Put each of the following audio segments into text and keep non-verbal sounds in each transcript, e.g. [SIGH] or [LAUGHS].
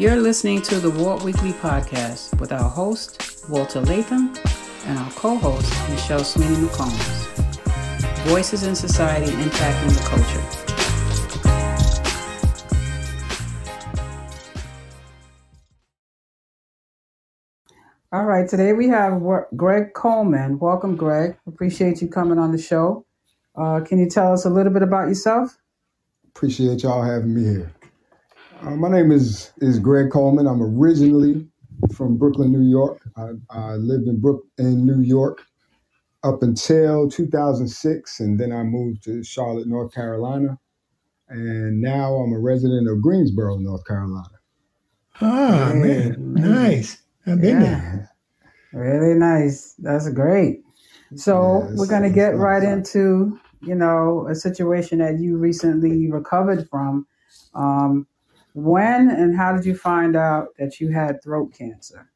You're listening to the Walt Weekly Podcast with our host, Walter Latham, and our co host, Michelle Sweeney McCombs. Voices in Society Impacting the Culture. All right, today we have Greg Coleman. Welcome, Greg. Appreciate you coming on the show. Uh, can you tell us a little bit about yourself? Appreciate y'all having me here. Uh, my name is is Greg Coleman. I'm originally from Brooklyn, New York. I, I lived in Brook in New York up until 2006, and then I moved to Charlotte, North Carolina, and now I'm a resident of Greensboro, North Carolina. Ah, man, nice. I've been yeah. there. Really nice. That's great. So we're going to get right into, you know, a situation that you recently recovered from. Um, when and how did you find out that you had throat cancer?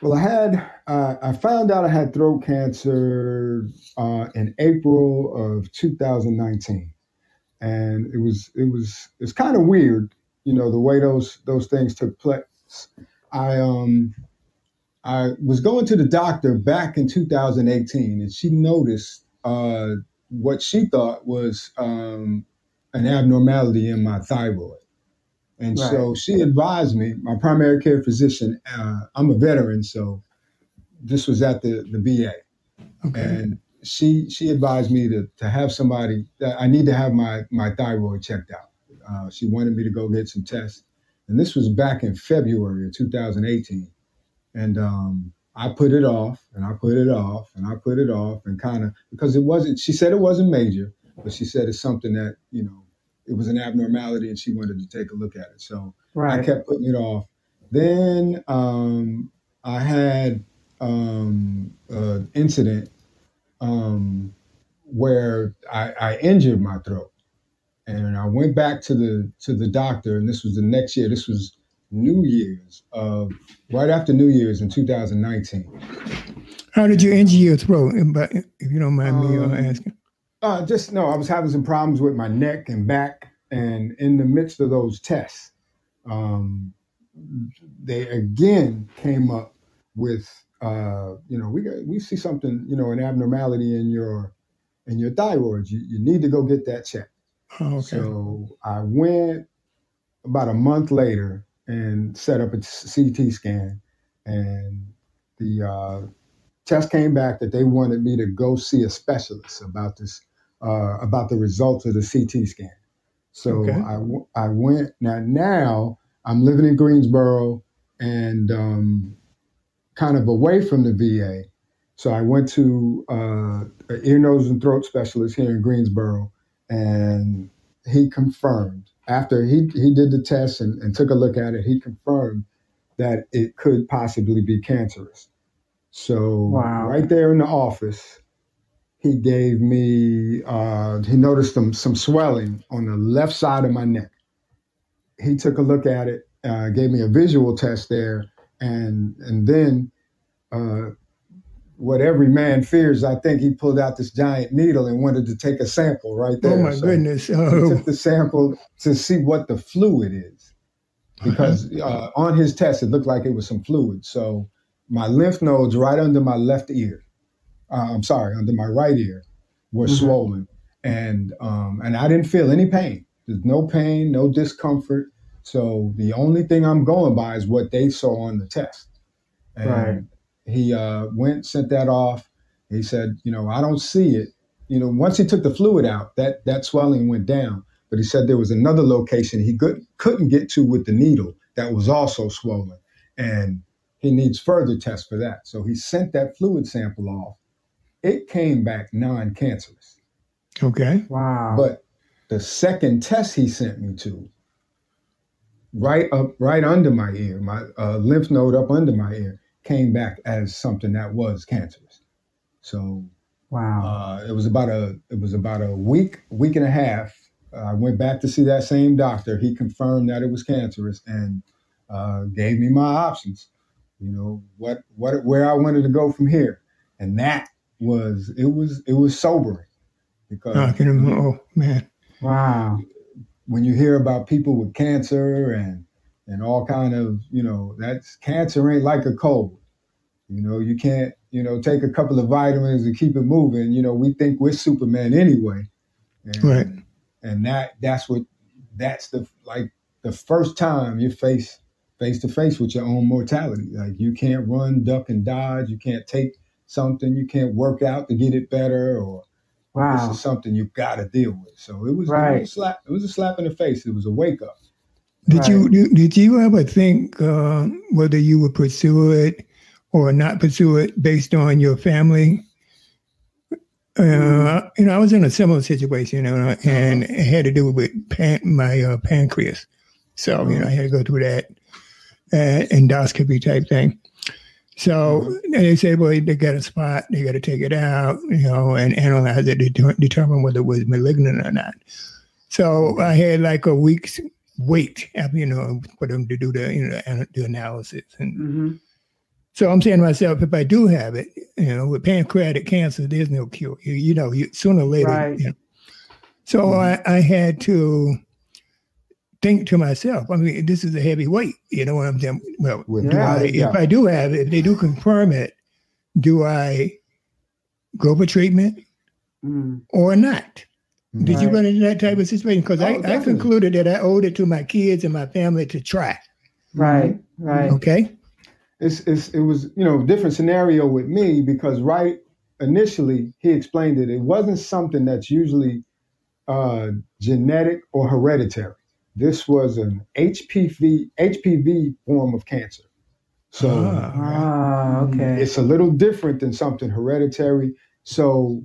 Well, I had uh, I found out I had throat cancer uh, in April of 2019, and it was it was it's kind of weird, you know, the way those those things took place. I um I was going to the doctor back in 2018, and she noticed uh, what she thought was um, an abnormality in my thyroid. And right. so she advised me, my primary care physician, uh, I'm a veteran, so this was at the, the VA. Okay. And she she advised me to, to have somebody that I need to have my, my thyroid checked out. Uh, she wanted me to go get some tests. And this was back in February of 2018. And um, I put it off and I put it off and I put it off and kind of because it wasn't, she said it wasn't major, but she said it's something that, you know, it was an abnormality and she wanted to take a look at it. So right. I kept putting it off. Then um, I had um, an incident um, where I, I, injured my throat, and I went back to the to the doctor. And this was the next year. This was New Year's of right after New Year's in 2019. How did you injure your throat? If you don't mind me uh, um, asking. Uh, just no, I was having some problems with my neck and back, and in the midst of those tests, um, they again came up with, uh, you know, we got, we see something, you know, an abnormality in your in your thyroid. You, you need to go get that checked. Oh, okay. So I went about a month later and set up a CT scan, and the uh, test came back that they wanted me to go see a specialist about this uh, about the results of the CT scan. So okay. I, I went now now I'm living in Greensboro and um, kind of away from the VA. So I went to uh, an ear, nose, and throat specialist here in Greensboro, and he confirmed after he, he did the test and, and took a look at it, he confirmed that it could possibly be cancerous. So wow. right there in the office, he gave me uh, he noticed some some swelling on the left side of my neck he took a look at it uh, gave me a visual test there and and then uh, what every man fears i think he pulled out this giant needle and wanted to take a sample right there oh my so goodness oh. he took the sample to see what the fluid is because uh, on his test it looked like it was some fluid so my lymph nodes right under my left ear uh, I'm sorry, under my right ear, were mm-hmm. swollen, and um, and I didn't feel any pain. There's no pain, no discomfort. So the only thing I'm going by is what they saw on the test. And right. He uh, went, sent that off. He said, you know, I don't see it. You know, once he took the fluid out, that that swelling went down. But he said there was another location he could, couldn't get to with the needle that was also swollen, and he needs further tests for that. So he sent that fluid sample off it came back non-cancerous. Okay. Wow. But the second test he sent me to, right up, right under my ear, my uh, lymph node up under my ear, came back as something that was cancerous. So, wow. Uh, it was about a, it was about a week, week and a half. Uh, I went back to see that same doctor. He confirmed that it was cancerous and uh, gave me my options. You know what, what, where I wanted to go from here, and that was it was it was sobering because. Oh man, Wow. when you hear about people with cancer and and all kind of you know that's cancer ain't like a cold you know you can't you know take a couple of vitamins and keep it moving you know we think we're superman anyway and, Right. and that that's what that's the like the first time you face face to face with your own mortality like you can't run duck and dodge you can't take something you can't work out to get it better or Wow. this is something you got to deal with. So it was, it Right. was a slap. It was a slap in the face. It was a wake up. Did you Right. did, did you ever think uh, whether you would pursue it or not pursue it based on your family? Uh, you know, I was in a similar situation, you know, and it had to do with pan, my uh, pancreas. So, you know, I had to go through that uh, endoscopy type thing. So they say, well, they got a spot, they got to take it out, you know, and analyze it determine whether it was malignant or not. So I had like a week's wait, you know, for them to do the, you know, ana- the analysis. And hmm so I'm saying to myself, if I do have it, you know, with pancreatic cancer, there's no cure. You, you know, you, sooner or later. Right. You know. So I, I had to think to myself, I mean, this is a heavy weight. You know what I'm saying? Well, With do I, without a if. I do have it, if they do confirm it, do I go for treatment mm or not? Did you run into that type of situation? Because Oh, I, I concluded that I owed it to my kids and my family to try. Right. Right. Okay. It's, it's, it was, you know, different scenario with me because right initially he explained it. It wasn't something that's usually uh, genetic or hereditary. This was an HPV HPV form of cancer. So Ah. Ah, okay. it's a little different than something hereditary. So,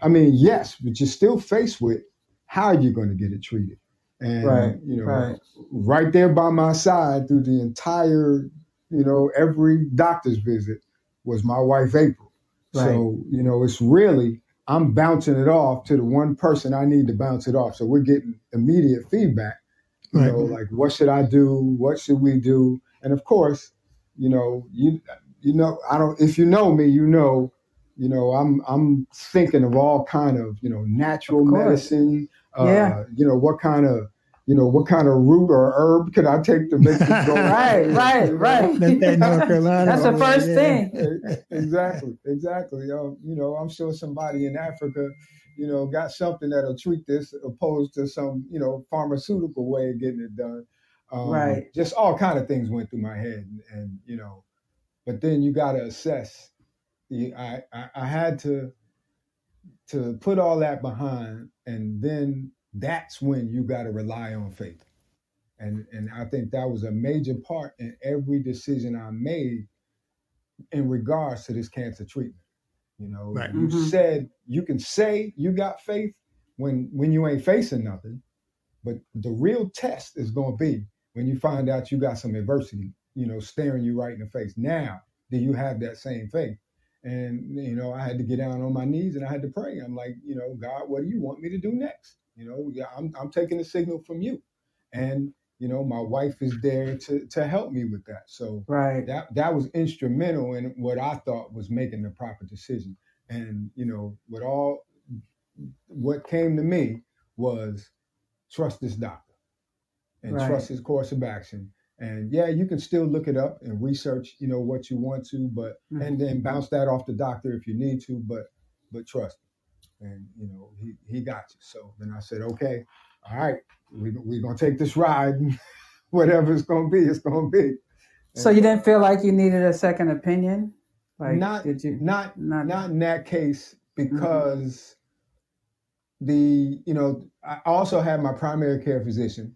I mean, yes, but you're still faced with how you're going to get it treated. And, Right, you know, right. right there by my side through the entire, you know, every doctor's visit was my wife, April. So, you know, it's really, I'm bouncing it off to the one person I need to bounce it off. So we're getting immediate feedback. You Right. know, like what should I do? What should we do? And of course, you know, you you know, I don't if you know me, you know, you know, I'm I'm thinking of all kind of, you know, natural medicine. Uh, Yeah. you know, what kind of you know, what kind of root or herb could I take to make this go? [LAUGHS] Right, right, right. That's that North Carolina. [LAUGHS] That's the first yeah. thing. exactly, exactly. Um, you know, I'm sure somebody in Africa, you know, got something that'll treat this opposed to some, you know, pharmaceutical way of getting it done. Um, Right. Just all kind of things went through my head, and, and you know, but then you got to assess. The, I, I I had to to put all that behind, and then that's when you got to rely on faith. And and I think that was a major part in every decision I made in regards to this cancer treatment. You know, Right. you Mhm. said you can say you got faith when when you ain't facing nothing, but the real test is going to be when you find out you got some adversity, you know, staring you right in the face. Now, do you have that same faith? And you know, I had to get down on my knees and I had to pray. I'm like, you know, God, what do you want me to do next? You know, yeah, I'm I'm taking a signal from you, and you know, my wife is there to to help me with that. So Right. that that was instrumental in what I thought was making the proper decision. And you know, what all what came to me was trust this doctor and Right. trust his course of action. And yeah, you can still look it up and research, you know, what you want to, but Mhm. and then bounce that off the doctor if you need to, but but trust him. And you know, he he got you. So then I said, okay, all right, we we're gonna take this ride. [LAUGHS] Whatever it's gonna be, it's gonna be. So you didn't feel like you needed a second opinion? Like, not did you? not Not- not in that case because the you know I also had my primary care physician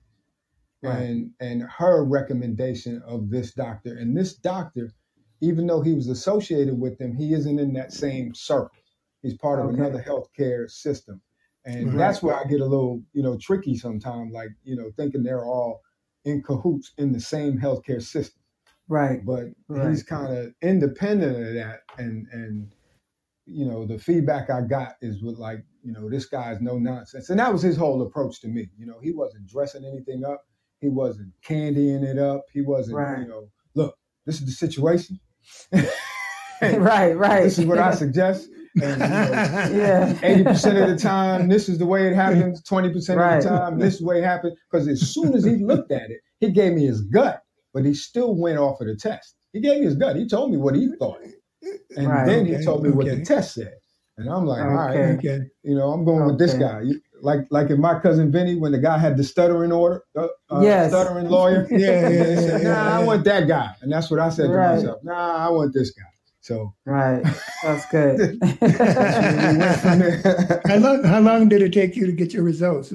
Right. and and her recommendation of this doctor. And this doctor even though he was associated with them he isn't in that same circle. He's part of Okay. another healthcare system. And that's where I get a little you know tricky sometimes like you know thinking they're all in cahoots in the same healthcare system. Right. but Right. he's kind of independent of that. And and you know the feedback i got is with like you know this guy's no nonsense. And that was his whole approach to me. You know he wasn't dressing anything up he wasn't candying it up he wasn't Right. you know look this is the situation [LAUGHS] right. Right. this is what i suggest And, you know, [LAUGHS] yeah. 80% of the time, this is the way it happens. [LAUGHS] 20% right. of the time, this is the way it happens. Because as soon as he looked at it, he gave me his gut, but he still went off of the test. He gave me his gut. He told me what he thought. And right, then okay, he told me okay. what the test said. And I'm like, okay. all right, okay. you know, I'm going with this guy. Like, like if my cousin Vinny, when the guy had the stuttering order, uh, uh yes. stuttering lawyer, [LAUGHS] yeah, yeah, yeah, said, nah, I want that guy, and that's what I said right. to myself. Nah, I want this guy. So right, that's good. [LAUGHS] how long? How long did it take you to get your results?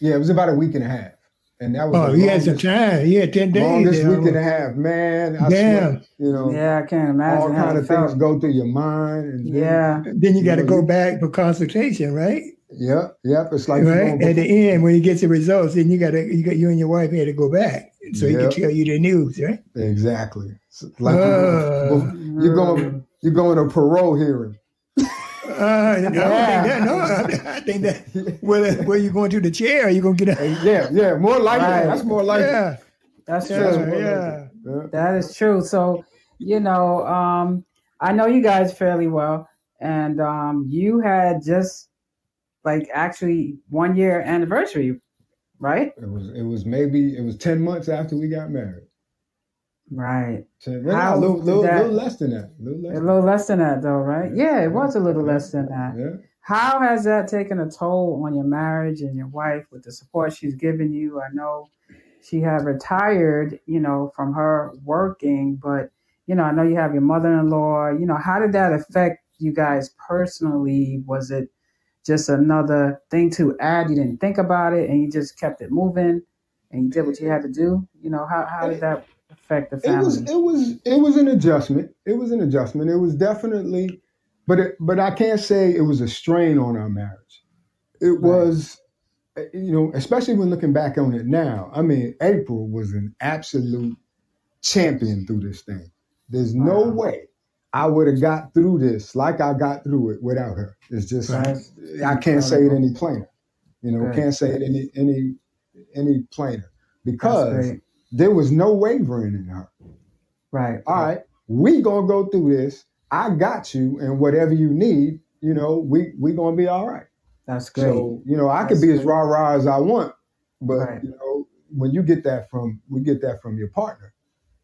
Yeah, it was about a week and a half. And that was oh, he had some time. He had ten days. Longest week and a half, man. I Damn. Swear, you know. Yeah, I can't imagine. All kind of things go through your mind. And yeah. Then, then you, got to go back for consultation, right? Yep, yep. It's like right at the end when you get the results, then you got to you got you and your wife had to go back so yep. he can tell you the news, right? Exactly. Like uh, you're going you're going to parole hearing. Uh, no, yeah. no, I think that whether where you going to the chair, you gonna get a yeah, yeah, more like right. That's more like yeah, that's true. Yeah, yeah, that is true. So you know, um, I know you guys fairly well, and um, you had just like actually one year anniversary, right? It was. It was maybe it was ten months after we got married. Right. How, a little, little, that, little, less than that. A little less, a little less than that, though, right? Yeah, it was a little less than that. Yeah. How has that taken a toll on your marriage and your wife with the support she's given you? I know she had retired, you know, from her working, but you know, I know you have your mother-in-law. You know, how did that affect you guys personally? Was it just another thing to add? You didn't think about it, and you just kept it moving, and you did what you had to do. You know, how how did that affect the family? It was it was it was an adjustment. It was an adjustment. It was definitely, but it, but I can't say it was a strain on our marriage. It right. was, you know, especially when looking back on it now. I mean, April was an absolute champion through this thing. There's wow. no way I would have got through this like I got through it without her. It's just right. I can't say it any plainer. You know, right. can't say it any any any plainer because there was no wavering in her. Right. All right. We gonna go through this. I got you, and whatever you need, you know, we we gonna be all right. That's great. So you know, I That's can be great. as rah rah as I want, but right. you know, when you get that from we get that from your partner,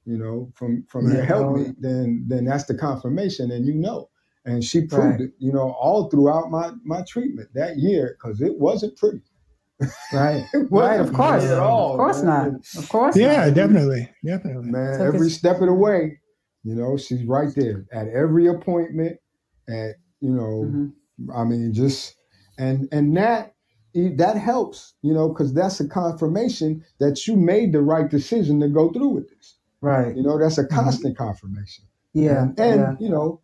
you know, from from right. your helpmate, then then that's the confirmation, and you know. And she proved right. it, you know, all throughout my my treatment that year because it wasn't pretty. Right. [LAUGHS] right. Of course. At all, of course man. not. Of course. Yeah, not. definitely. Definitely. Man, so every step of the way, you know, she's right there at every appointment. At you know, mm-hmm. I mean, just and and that that helps, you know, because that's a confirmation that you made the right decision to go through with this. Right. You know, that's a mm-hmm. constant mm-hmm. confirmation. Yeah. And, and yeah. you know,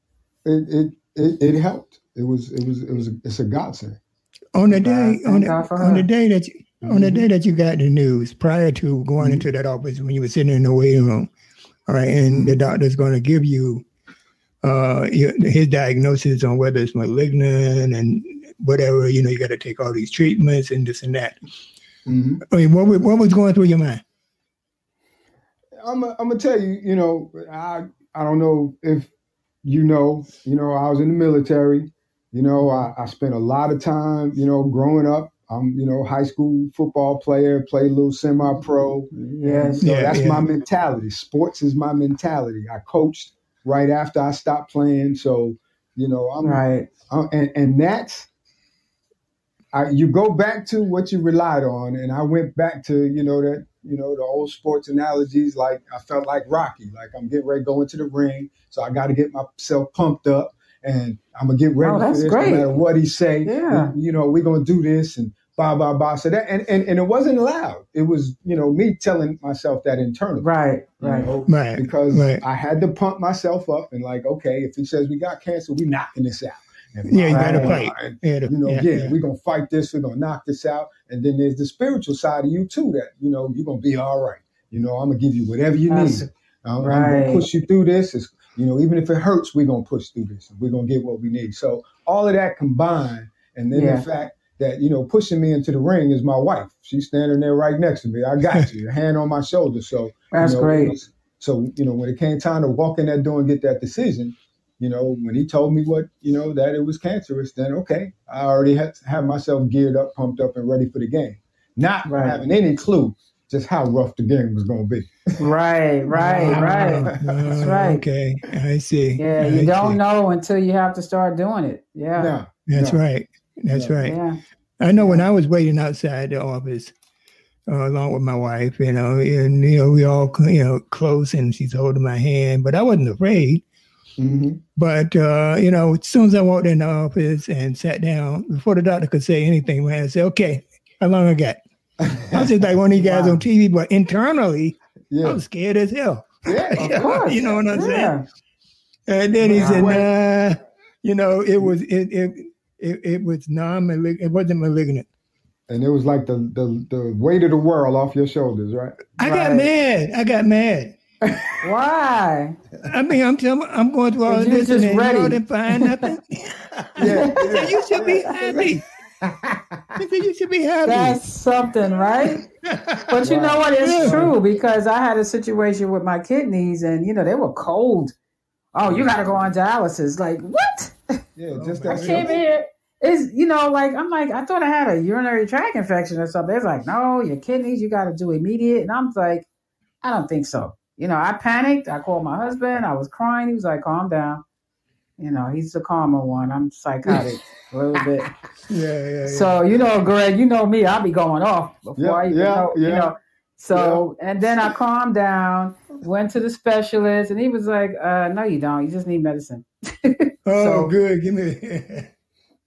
it, it it it helped. It was it was it was a, it's a godsend on the day on the, on the day that you, mm-hmm. on the day that you got the news prior to going mm-hmm. into that office when you were sitting in the waiting room, all right, and the doctor's going to give you uh, his diagnosis on whether it's malignant and whatever. You know, you got to take all these treatments and this and that. Mm-hmm. I mean, what what was going through your mind? I'm a, I'm gonna tell you. You know, I I don't know if you know. You know, I was in the military. You know, I, I spent a lot of time, you know, growing up. I'm, you know, high school football player, played a little semi-pro. Yeah, so yeah, that's yeah. my mentality. Sports is my mentality. I coached right after I stopped playing, so you know, I'm right. I'm, and and that's I, you go back to what you relied on, and I went back to you know that you know the old sports analogies. Like I felt like Rocky, like I'm getting ready to go into the ring, so I got to get myself pumped up and I'm gonna get ready oh, for this great. no matter what he say. Yeah. you know, we're gonna do this and blah blah blah. So that and, and and it wasn't loud. It was, you know, me telling myself that internally. Right, right. Know, right. Because right. I had to pump myself up and like, okay, if he says we got cancer, we knocking this out. And yeah, you gotta fight. you know, yeah, yeah, yeah, we're gonna fight this, we're gonna knock this out. And then there's the spiritual side of you too, that, you know, you're gonna be all right. You know, I'm gonna give you whatever you That's, need. I'm, right. I'm gonna push you through this. It's you know, even if it hurts, we're gonna push through this. We're gonna get what we need. So all of that combined, and then yeah. the fact that you know pushing me into the ring is my wife. She's standing there right next to me. I got [LAUGHS] you, hand on my shoulder. So that's you know, great. so you know, when it came time to walk in that door and get that decision, you know, when he told me what, you know, that it was cancerous, then okay, I already had have myself geared up, pumped up, and ready for the game. Not right. having any clue just how rough the game was going to be. right, right, [LAUGHS] right. That's right. Okay, I see. Yeah, you I don't see. know until you have to start doing it. Yeah, no, that's no. right. That's yeah. right. Yeah. I know when I was waiting outside the office, uh, along with my wife, you know, and you know, we all you know close, and she's holding my hand, but I wasn't afraid. Mm-hmm. But uh, you know, as soon as I walked in the office and sat down, before the doctor could say anything, man, I said, "Okay, how long I got?" [LAUGHS] I was just like one of these guys wow. on TV, but internally, yeah. I was scared as hell. Yeah, of [LAUGHS] course. you know what I'm yeah. saying? And then he said, "Nah, you know, it was it it it, it was non It wasn't malignant." And it was like the, the the weight of the world off your shoulders, right? I right. got mad. I got mad. Why? I mean, I'm telling, I'm going through all this and ready. you didn't find nothing. [LAUGHS] yeah, yeah. you should be [LAUGHS] happy. you should be happy. That's something, right? But you know what? It's true because I had a situation with my kidneys, and you know they were cold. Oh, you got to go on dialysis. Like what? Yeah, oh, just oh, I came here. Is you know like I'm like I thought I had a urinary tract infection or something. It's like no, your kidneys you got to do immediate, and I'm like, I don't think so. You know, I panicked. I called my husband. I was crying. He was like, calm down. You know, he's the calmer one. I'm psychotic a little [LAUGHS] bit. Yeah, yeah, yeah. So, you know, Greg, you know me, I'll be going off before yeah, I even yeah, know, yeah. you know. So, yeah. and then I calmed down, went to the specialist, and he was like, uh, no, you don't. You just need medicine. [LAUGHS] oh, so, good. Give me.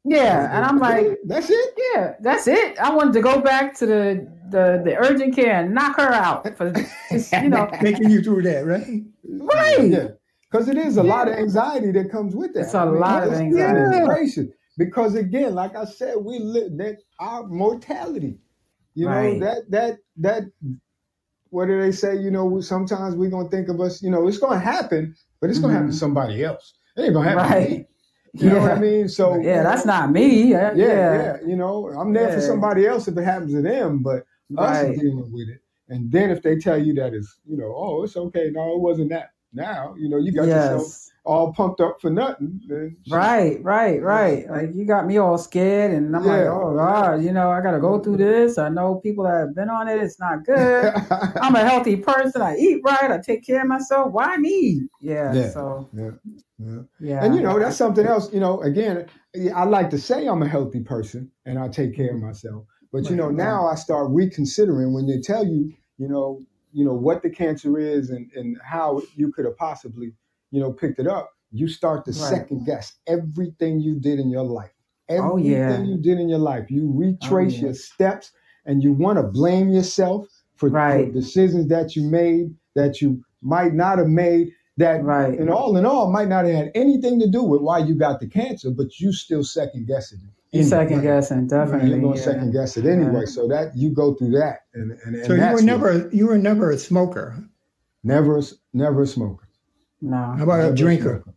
yeah. And I'm like, that's it? Yeah, that's it. I wanted to go back to the the, the urgent care and knock her out for [LAUGHS] just, you know [LAUGHS] making you through that, right? Right. Yeah. Because it is a yeah. lot of anxiety that comes with that. It's a I mean, lot of anxiety. Yeah. Because again, like I said, we live that our mortality. You right. know, that that that what do they say? You know, sometimes we're gonna think of us, you know, it's gonna happen, but it's gonna mm-hmm. happen to mm-hmm. somebody else. It ain't gonna happen right. to me. You yeah. know what I mean? So yeah, that's not me. Yeah, yeah, yeah. You know, I'm there for somebody else if it happens to them, but right. us dealing with it. And then if they tell you that it's, you know, oh, it's okay. No, it wasn't that. Now, you know, you got yes. yourself all pumped up for nothing. right, right, right. Like you got me all scared, and I'm yeah. like, oh god, you know, I got to go through this. I know people that have been on it. It's not good. [LAUGHS] I'm a healthy person. I eat right. I take care of myself. Why me? Yeah. yeah. So. Yeah. Yeah. yeah. And you know, that's something else. You know, again, I like to say I'm a healthy person and I take care of myself. But you know, now I start reconsidering when they tell you, you know, you know what the cancer is and, and how you could have possibly, you know, picked it up. You start to right. second guess everything you did in your life. Oh, everything oh, yeah. you did in your life. You oh, retrace oh, yeah. your steps and you want to blame yourself for, right. for decisions that you made that you might not have made that right. and all in all might not have had anything to do with why you got the cancer, but you still second guessing it. You second guessing, definitely. You're going to yeah. second guess it anyway. Yeah. So that you go through that, and, and, and so you were never you were never a smoker. Never, never a smoker. No. How about never a drinker? A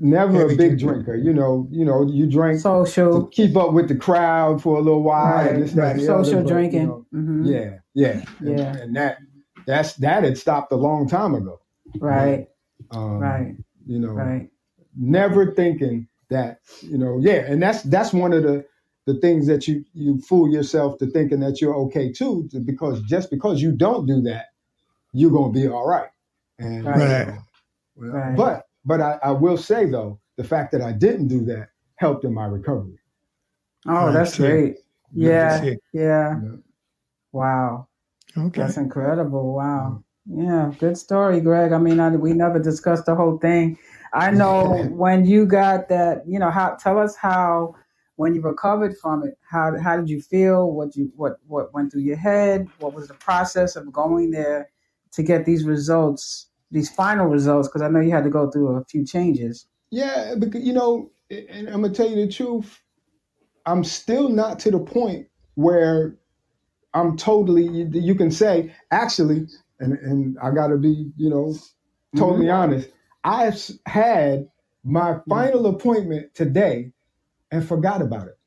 never Heavy a big drinker. drinker. You know, you know, you drink social to keep up with the crowd for a little while. Right, this, right. Social other, drinking. But, you know, mm-hmm. Yeah, yeah, yeah. And, and, that that's that had stopped a long time ago. Right. Um, right. You know, right. never thinking that you know yeah and that's that's one of the the things that you you fool yourself to thinking that you're okay too because just because you don't do that you're going to be all right. And right. Well, right. but but I, I will say though the fact that i didn't do that helped in my recovery. Oh that's great. Yeah, yeah. Yeah. Wow. Okay. That's incredible. Wow. Mm. Yeah good story greg. I mean I, we never discussed the whole thing I know when you got that, you know, how tell us how when you recovered from it, how how did you feel? What you what what went through your head? What was the process of going there to get these results, these final results? Because I know you had to go through a few changes. Yeah, because you know, and I'm gonna tell you the truth. I'm still not to the point where I'm totally. You, you can say actually, and and I got to be, you know, totally mm-hmm. honest. I had my hmm. final appointment today and forgot about it.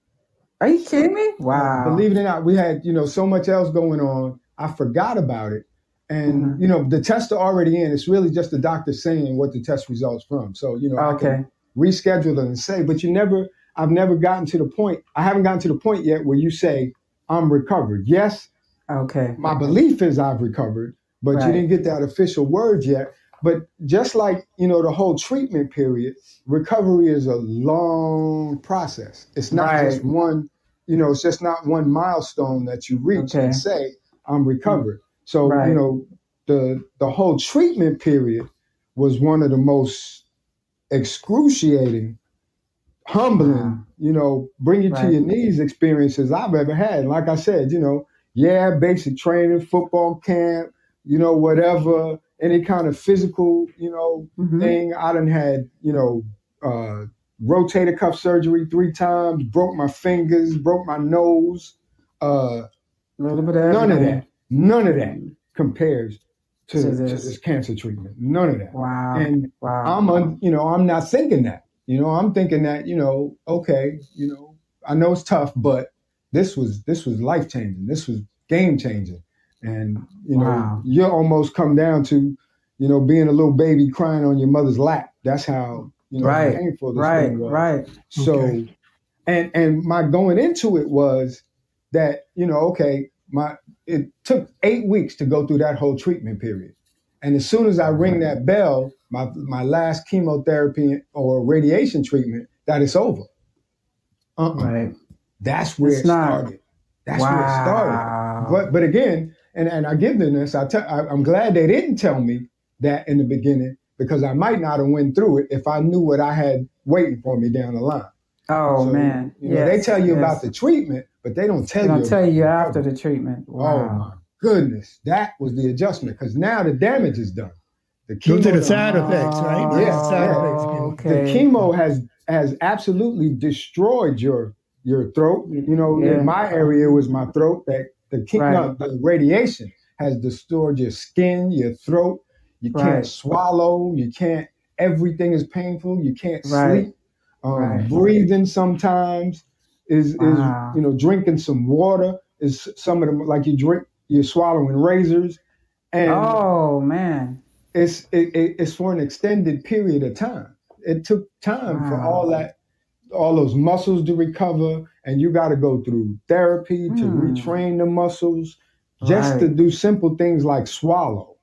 Are you kidding me? Wow. Believe it or not, we had, you know, so much else going on. I forgot about it. And, mm-hmm. you know, the tests are already in. It's really just the doctor saying what the test results from. So, you know, okay. I can, reschedule and say, but you never, I've never gotten to the point, I haven't gotten to the point yet where you say, I'm recovered. Yes, Okay. my belief is I've recovered, but you didn't get that official word yet. But just like, you know, the whole treatment period, recovery is a long process. It's not Right. just one, you know, it's just not one milestone that you reach Okay. and say, I'm recovered. So, Right. you know, the the whole treatment period was one of the most excruciating, humbling, Wow. you know, bring you to your knees experiences I've ever had. Like I said, you know, yeah, basic training, football camp, you know, whatever, any kind of physical, you know, Mhm. thing. I done had, you know, uh, rotator cuff surgery three times, broke my fingers, broke my nose. Uh, none of that, none of that compares to, To to this. this. cancer treatment. None of that. Wow. And wow. I'm, un, you know, I'm not thinking that. You know, I'm thinking that, you know, okay, you know, I know it's tough, but this was this was life changing. This was game changing, and you know, Wow. you almost come down to, you know, being a little baby crying on your mother's lap. That's how you know Right. painful this right. thing was. Right. So, Okay. and and my going into it was that you know, okay, my it took eight weeks to go through that whole treatment period, and as soon as I ring that bell, my my last chemotherapy or radiation treatment, that it's over. Uh-uh. Right. That's where It's it not. started. That's where it started. But but again, and and I give them this. I tell, I, I'm glad they didn't tell me that in the beginning because I might not have went through it if I knew what I had waiting for me down the line. Oh So, man. You know, they tell you yes. about the treatment, but they don't tell They you. don't tell about you the after recovery. the treatment. Oh my goodness, that was the adjustment because now the damage is done. The Those are the chemo- side effects, right? Those are Yeah, the side yeah. effects. Oh, okay. the chemo has has absolutely destroyed your your throat. You know, Yeah. in my area it was my throat. That the Right. the radiation has destroyed your skin, your throat. You can't swallow. You can't. Everything is painful. You can't Right. sleep. Um, Right. Breathing sometimes is Wow. is you know drinking some water is some of them like you drink you're swallowing razors, and Oh man. it's it, it, it's for an extended period of time. It took time for all that, all those muscles to recover, and you got to go through therapy to Hmm. retrain the muscles, just Right. to do simple things like swallow.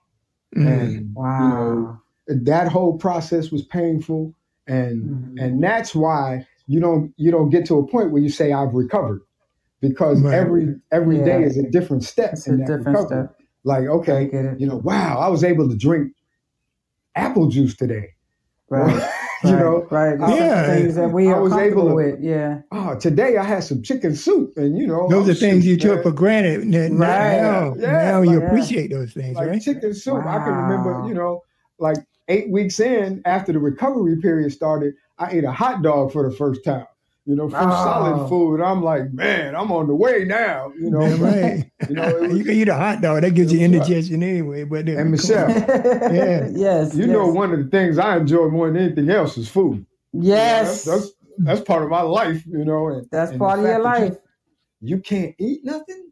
Mm. And Wow. you know that whole process was painful, and Mhm. and that's why you don't you don't get to a point where you say I've recovered, because Right. every every day Yeah. is a different step It's in a that different recovery. step. Like okay, you know, wow, I was able to drink apple juice today. Right. You know, right. I- Yeah. things that we I are was comfortable able to- with. Yeah. oh, today I had some chicken soup, and you know, Those oh, are things you took man. for granted. Now, Right. now, Yeah, now you like- appreciate those things, like right? chicken soup. I can remember, you know, like eight weeks in after the recovery period started, I ate a hot dog for the first time. You know, from Oh. solid food. I'm like, man, I'm on the way now. You know, Yeah, right. [LAUGHS] you know, [LAUGHS] was- you can eat a hot dog. That gives you It was right. indigestion anyway. But And Michelle, [LAUGHS] Yeah. Yes. you yes. know, one of the things I enjoy more than anything else is food. Yes. that's, that's that's part of my life. You know, and That's and part of your fact that you- life. You, can't eat nothing.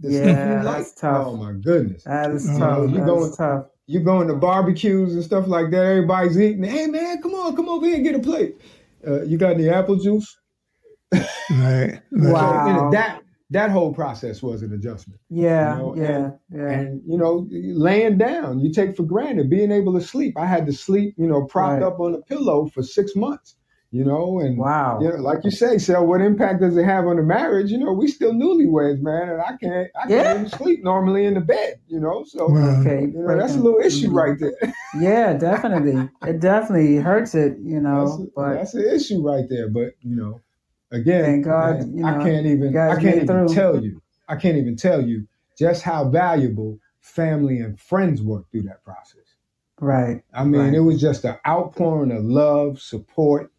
The Yeah, stuff you like. that's tough. Oh my goodness. That is You tough. know, you That going- is tough. you going to barbecues and stuff like that. Everybody's eating. Hey man, come on, come over here and get a plate. Uh, you got any apple juice? Right. right. So, you know, Wow. that that whole process was an adjustment. Yeah. You know, yeah. yeah. And you know, laying down, you take for granted being able to sleep. I had to sleep, you know, propped Right. up on a pillow for six months. You know, and wow. you know, like you say, so what impact does it have on the marriage? You know, we still newlyweds, man, and I can't, I can't Yeah. even sleep normally in the bed. You know, so Wow. Okay. you know that's a little issue mm-hmm. right there. Yeah, definitely. It definitely hurts it, you [LAUGHS] know. that's, but that's an issue right there. But you know, again, Thank God, man, you I can't even, you I can't even through. tell you, I can't even tell you just how valuable family and friends were through that process. right. I mean, Right. it was just an outpouring of love, support,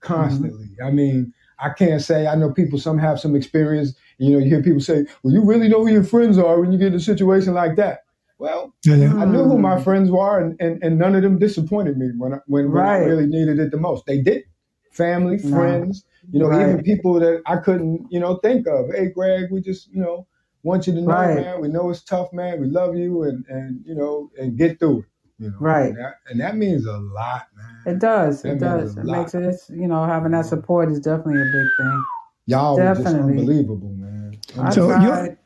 constantly. Mm-hmm. I mean, I can't say I know people. Some have some experience. You know, you hear people say, "Well, you really know who your friends are when you get in a situation like that." Well, Yeah. I knew who my Mm. friends were, and, and, and none of them disappointed me when I, when, when I really needed it the most. They did. Family, No. friends, you know, Right. even people that I couldn't, you know, think of. Hey, Greg, we just, you know, want you to know, Right. man. We know it's tough, man. We love you, and and you know, and get through it. You know, Right. And that, and that means a lot, man. It does. That It does. It lot. makes it. You know, having that support is definitely a big thing. Y'all were just unbelievable, man. I So you're-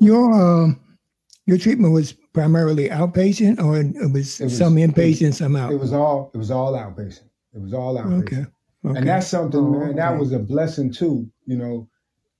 Your um, your treatment was primarily outpatient, or it was, It was- some it inpatient, some out. It was all it was all outpatient. It was all outpatient. okay. Okay. And that's something, Oh, man. That was a blessing too. You know,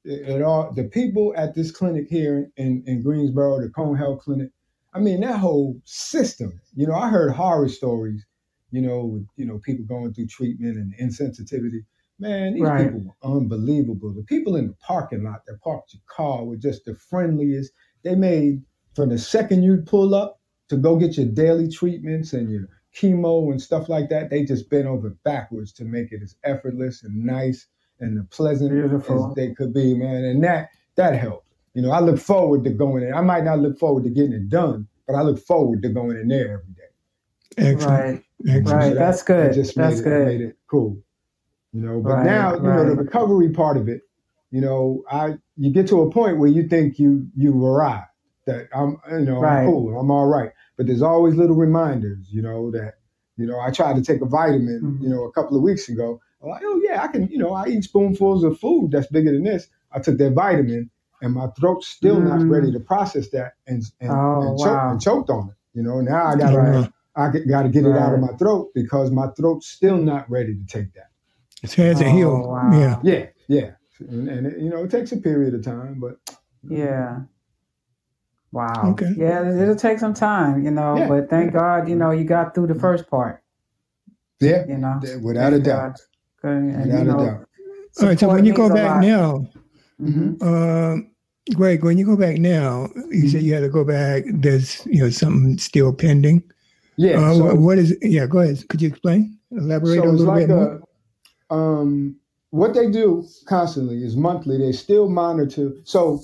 it, it all the people at this clinic here in in Greensboro, the Cone Health Clinic. I mean, that whole system. You know, I heard horror stories. You know, with you know people going through treatment and insensitivity. Man, these Right. people were unbelievable. The people in the parking lot that parked your car were just the friendliest. They made from the second you pull up to go get your daily treatments and your chemo and stuff like that, they just bent over backwards to make it as effortless and nice and pleasant Beautiful. as they could be, man. And that that helped. You know, I look forward to going in. I might not look forward to getting it done, but I look forward to going in there every day. Excellent. Right. Excellent. Right. So that- That's that good. just That's made it, good. made it cool. You know, but Right, now, you know, the recovery part of it, you know, I you get to a point where you think you you've arrived. That I'm, you know, Right. I'm cool, I'm all right. But there's always little reminders, you know, that, you know, I tried to take a vitamin, Mhm. you know, a couple of weeks ago. I'm like, oh yeah, I can, you know, I eat spoonfuls of food that's bigger than this. I took that vitamin and my throat's still not Mm. ready to process that and and, Oh, and, choke, wow. and choked on it. You know, now I got to Right. I got to get it out of my throat because my throat's still not ready to take that. It hasn't Oh, healed. wow. Yeah. Yeah, yeah, and, and it, you know it takes a period of time, but Yeah. Wow. Okay. Yeah, it- it'll take some time, you know, Yeah. but thank God, you know, you got through the first part, yeah, you know. yeah, without a doubt, God. Good, and, without you a know, doubt. All right. So when you go back means a now, Mhm. um, Greg, when you go back now, you said you had to go back. There's you know something still pending. Yeah, Uh, so, what- what is? Yeah. Go ahead. Could you explain? Elaborate so a little like bit more. a um, what they do constantly is monthly. They still monitor. So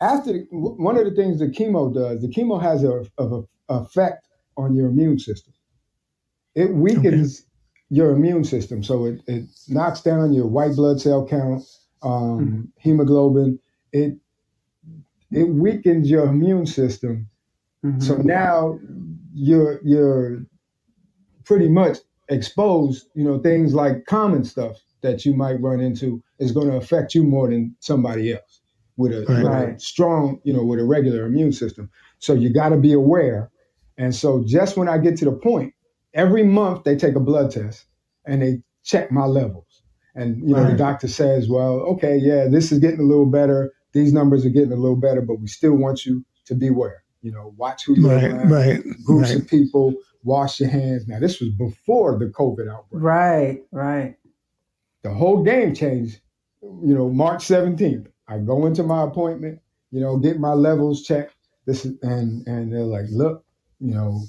after the, one of the things the chemo does, the chemo has a, of a effect on your immune system. It weakens your immune system, so it, it knocks down your white blood cell count, um, hemoglobin. It it weakens your immune system Mhm. so now you're you're pretty much exposed, you know, things like common stuff that you might run into is going to affect you more than somebody else with a, with a strong, you know, with a regular immune system. So you got to be aware. And so just when I get to the point, every month they take a blood test and they check my levels. And you know, the doctor says, "Well, okay, yeah, this is getting a little better. These numbers are getting a little better, but we still want you to beware. You know, watch who you're Right. around, Right. groups Right. of people, wash your hands. Now, this was before the COVID outbreak. Right, right. The whole game changed, you know, March 17th. I go into my appointment, you know, get my levels checked. This is, and and they're like, look, you know,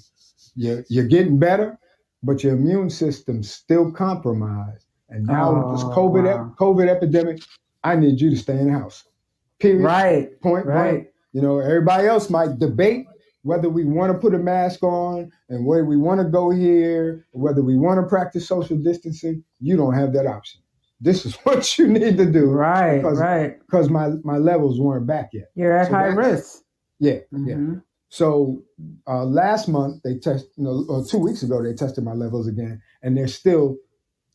you're, you're getting better, but your immune system's still compromised. And now with this Oh, COVID wow. ep- COVID epidemic, I need you to stay in the house. Period. Right, Point blank. right. You know, everybody else might debate whether we want to put a mask on and whether we want to go here, whether we want to practice social distancing. You don't have that option. This is [LAUGHS] what you need to do Right, because right. because my my levels weren't back yet. You're at So high risk. Yeah, yeah. Mhm. So uh, last month they test, you know, or two weeks ago they tested my levels again, and they're still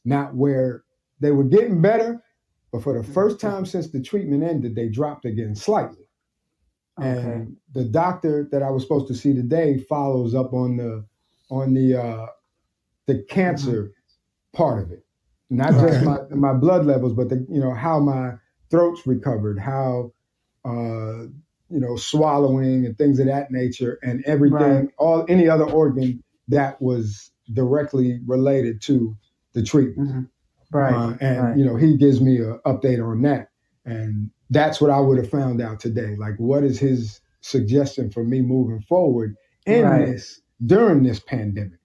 not where they were getting better, but for the first time since the treatment ended, they dropped again slightly. Okay. And the doctor that I was supposed to see today follows up on the on the uh, the cancer part of it, not just my my blood levels, but the you know how my throat's recovered, how uh, you know swallowing and things of that nature, and everything, Right. all any other organ that was directly related to the treatment. Mhm. Right, Uh, and right. you know, he gives me an update on that, and that's what I would have found out today. Like, what is his suggestion for me moving forward in Right. this during this pandemic?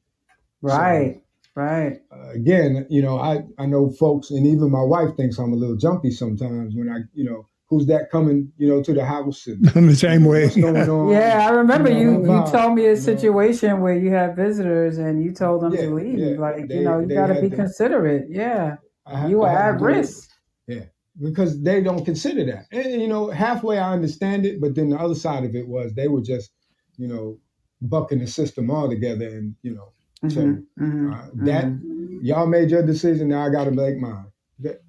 right, right. Uh, again, you know, I I know folks, and even my wife thinks I'm a little jumpy sometimes when I, you know, who's that coming, you know, to the house and I'm [LAUGHS] the same way. what's going [LAUGHS] on? Yeah, I remember you you. know, You vibe, told me you a know. situation where you had visitors and you told them Yeah, to leave. yeah. Like They- you know, you got to be to- considerate. Yeah, I ha- you are at risk. do it. risk. because they don't consider that. And you know, halfway I understand it, but then the other side of it was they were just, you know, bucking the system altogether. And you know, so mm-hmm, uh, that mm-hmm. y'all made your decision. Now I got to make mine.